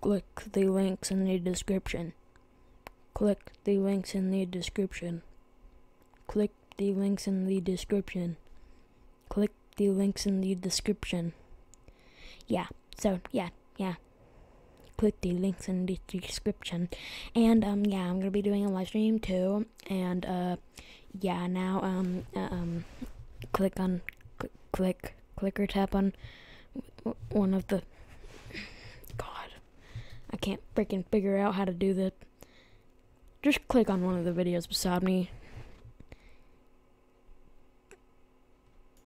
click the links in the description. Click the links in the description. Click the links in the description. Click the links in the description. Yeah, so yeah, yeah. Click the links in the description. And um yeah, I'm gonna be doing a live stream too. And uh yeah, now um uh, um click on cl- click click or tap on one of the I can't freaking figure out how to do that. Just click on one of the videos beside me